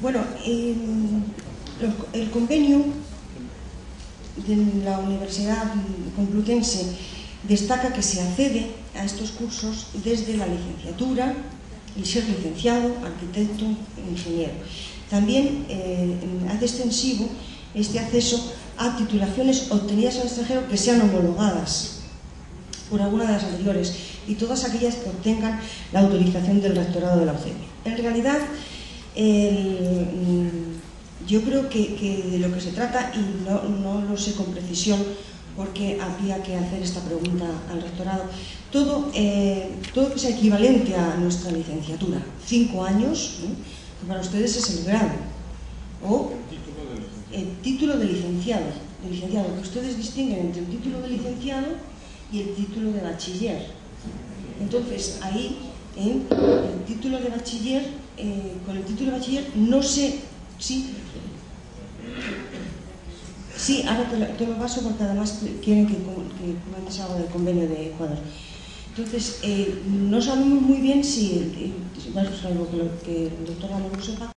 Bueno, el convenio de la Universidad Complutense destaca que se accede a estos cursos desde la licenciatura y ser licenciado, arquitecto, ingeniero. También eh, hace extensivo este acceso a titulaciones obtenidas al extranjero que sean homologadas por alguna de las anteriores y todas aquellas que obtengan la autorización del rectorado de la UCEMI. En realidad, yo creo que, de lo que se trata, y no, lo sé con precisión porque habría que hacer esta pregunta al rectorado, todo, eh, todo que sea equivalente a nuestra licenciatura, cinco años, que para ustedes es el grado, o el título de licenciado, de licenciado, que ustedes distinguen entre el título de licenciado y el título de bachiller. Entonces, ahí, el título de bachiller, eh, con el título de bachiller, no sé si... Sí, ahora te lo, paso porque además quieren que, que comentes algo del convenio de Ecuador. Entonces, eh, no sabemos muy bien si, bueno, salvo que, que el doctor lo sepa,